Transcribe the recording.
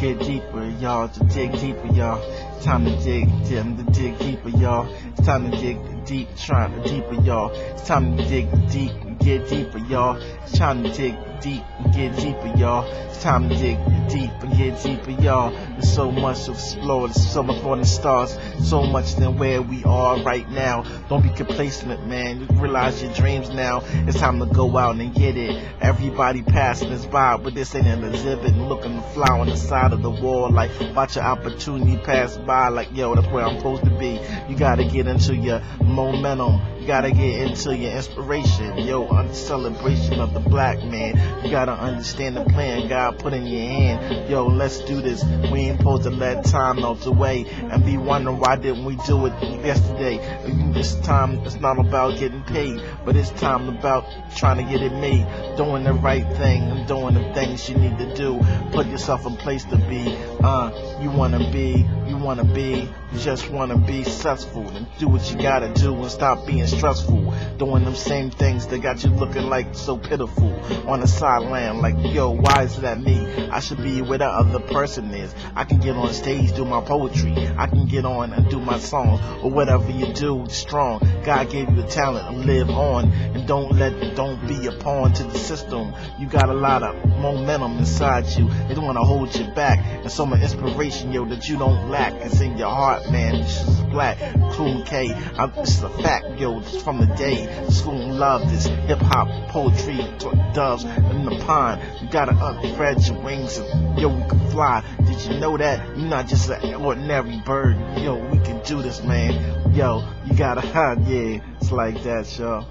get deeper, y'all. To dig deeper, y'all. Time to dig, time to dig deeper, y'all. It's time to dig deep, trying to deeper, y'all. It's time to dig deep get deeper, y'all. It's time to dig deep get deeper, y'all. It's time to dig deep and get deeper, y'all. There's so much to explore, there's so much more than stars, so much than where we are right now. Don't be complacent, man. You realize your dreams now. It's time to go out and get it. Everybody passing us by, but this ain't an exhibit. Looking to fly on the side of the wall, like watch your opportunity pass by, like yo, that's where I'm supposed to be. You gotta get into your momentum. Gotta get into your inspiration, yo, on the celebration of the black man. You gotta understand the plan God put in your hand. Yo, let's do this. We ain't supposed to let time melt away and be wondering why didn't we do it yesterday. This time it's not about getting paid, but it's time about trying to get it made. Doing the right thing and doing the things you need to do. Put yourself in place to be. Uh, you wanna be, you wanna be, you just wanna be successful and do what you gotta do and stop being stressful. Doing them same things that got you looking like so pitiful on the sideline. Like, yo, why is that me? I should be where the other person is. I can get on stage, do my poetry. I can get on and do my songs or whatever you do. Strong. God gave you the talent live on and don't let, don't be a pawn to the system. You got a lot of momentum inside you. They don't want to hold you back. And so much inspiration, yo, that you don't lack. It's in your heart, man. This is black. Cool K. I'm, is a fact, yo. From the day. School love this hip hop poetry. Doves in the pond. You gotta upspread your wings and yo, we can fly. Did you know that? You're not just an ordinary bird. Yo, we can do this, man. Yo, you gotta, yeah. It's like that, y'all.